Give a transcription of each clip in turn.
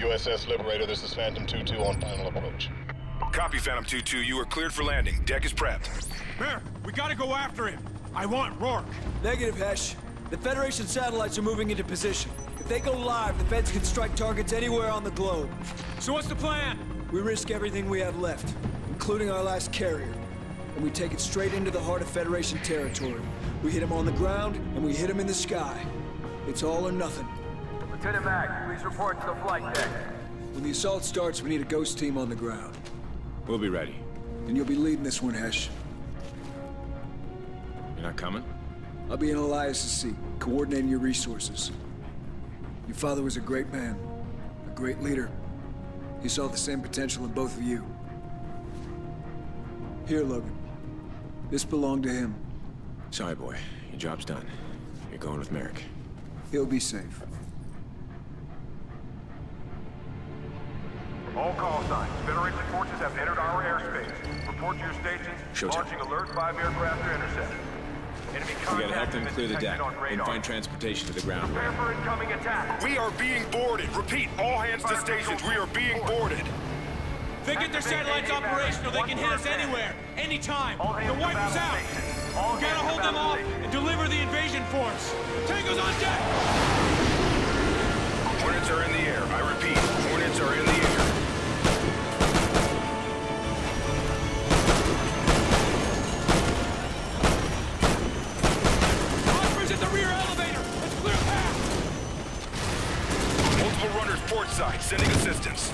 USS Liberator, this is Phantom 2-2 on final approach. Copy, Phantom 2-2. You are cleared for landing. Deck is prepped. Merrick, we gotta go after him. I want Rourke. Negative, Hesh. The Federation satellites are moving into position. If they go live, the Feds can strike targets anywhere on the globe. So what's the plan? We risk everything we have left, including our last carrier. And we take it straight into the heart of Federation territory. We hit them on the ground, and we hit them in the sky. It's all or nothing. Lieutenant Mack, please report to the flight deck. When the assault starts, we need a ghost team on the ground. We'll be ready. And you'll be leading this one, Hesh. You're not coming? I'll be in Elias' seat, coordinating your resources. Your father was a great man, a great leader. He saw the same potential in both of you. Here, Logan. This belonged to him. Sorry, boy. Your job's done. You're going with Merrick. He'll be safe. All call signs. Federation forces have entered our airspace. Report to your stations. Showtime. Launching alert 5 aircraft to intercept. Enemy We contact gotta help them clear the deck and find transportation to the ground. Prepare for incoming attack. We are being boarded. Repeat, all hands to stations. We are being boarded. If they get their satellites operational, they can hit us anywhere, anytime. All hands They'll wipe us out. stations. All We gotta hold them off and deliver the invasion force. Tango's on deck! Hornets are in the air. I repeat, Hornets are in the air. Port side, sending assistance.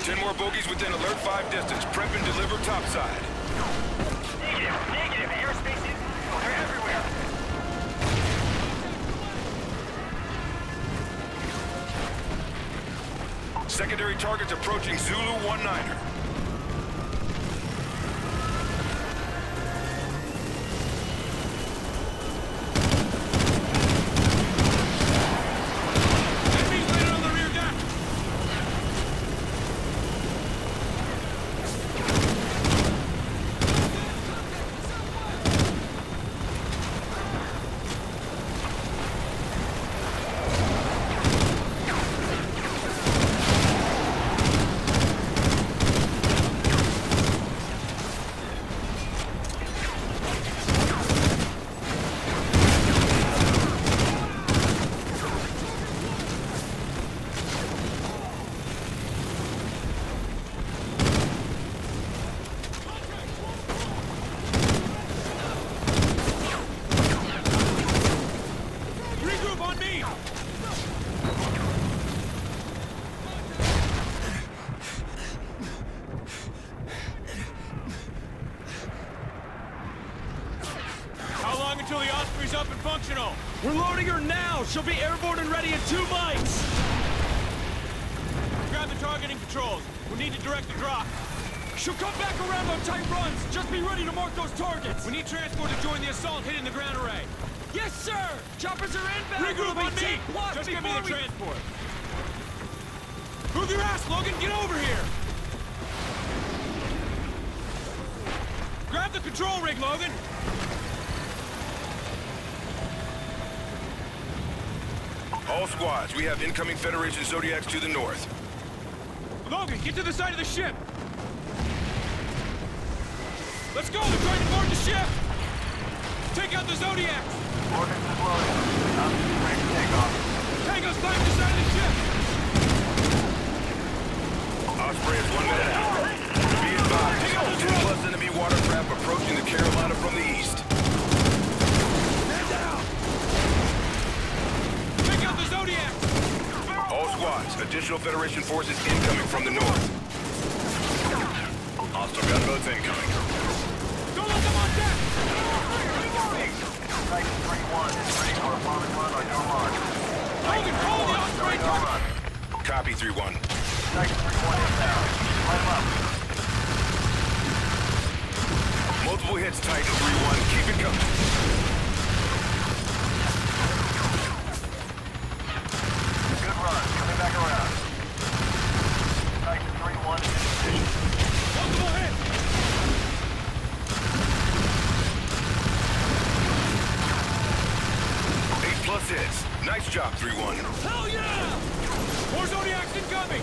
Ten more bogies within alert 5 distance. Prep and deliver topside. Negative. Negative. Airspace is... They're everywhere. Secondary targets approaching Zulu 19er. She'll be airborne and ready in two mics! Grab the targeting controls. We need to direct the drop. She'll come back around on tight runs! Just be ready to mark those targets! We need transport to join the assault hitting the ground array. Yes, sir! Choppers are inbound! Regroup We'll on me! Just give me the we- transport. Move your ass, Logan! Get over here! Grab the control rig, Logan! All squads, we have incoming Federation Zodiacs to the north. Logan, get to the side of the ship! Let's go! They're trying to board the ship! Take out the Zodiacs! Ordnance is loaded. Altitude ready for takeoff. Tango's climbing the side of the ship! Osprey is one minute out. Be advised, 10 plus enemy watercraft approaching the Carolina from the east. Take out the Zodiacs! All squads, additional Federation forces incoming from the north. Hostile gunboats incoming. Don't let them on deck! Titan 3-1 is ready for a bombing run on your mark. The Osprey! Radar run. Copy 3-1. Titan 3-1 inbound. Light 'em up. Multiple hits, Titan 3-1. Keep it coming. Good run. Coming back around. Titan 3-1 is in position. Multiple hits! Was his. Nice job, 3-1. Hell yeah! More Zodiacs incoming!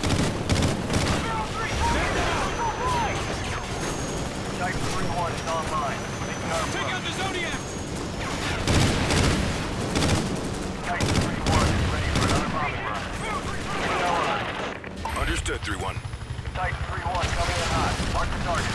Titan 3-1 is online. Take out the Zodiacs! Titan 3-1 is ready for another bomb run. Making. Understood, 3-1. Titan 3-1 coming in hot. Mark the target.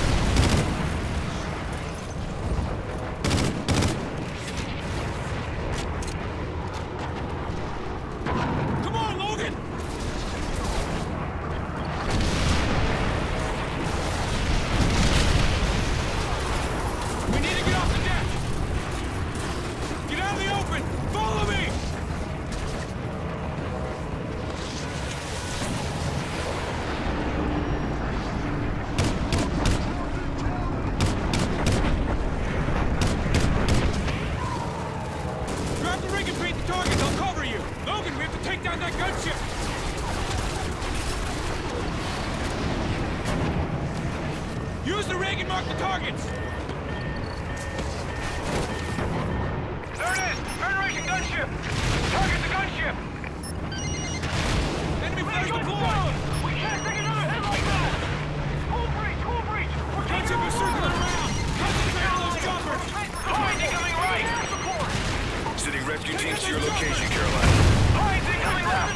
Teams to your location, Carolina. Hinds incoming left!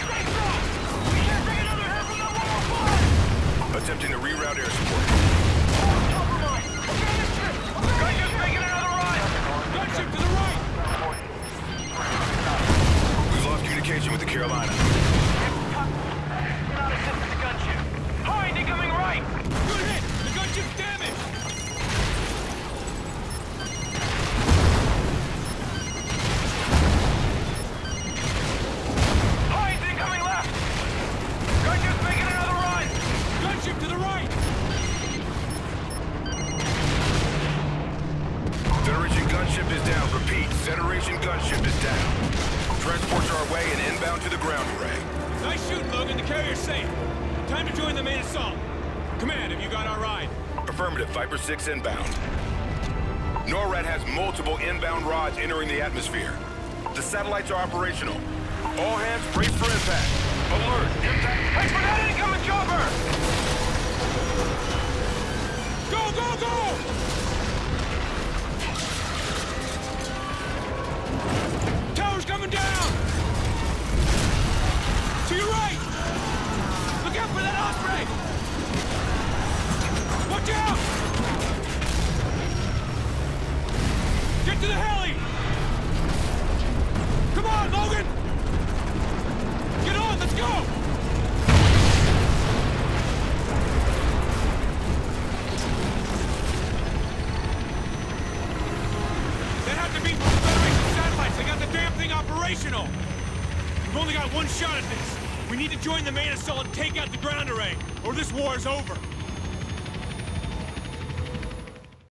We can't take another hit from the 105! Attempting to reroute air support. Carrier's safe. Time to join the main assault. Command, have you got our ride? Affirmative, Viper 6 inbound. NORAD has multiple inbound rods entering the atmosphere. The satellites are operational. All hands brace for impact. Alert, impact. Hey, operational. We've only got one shot at this. We need to join the main assault and take out the ground array, or this war is over.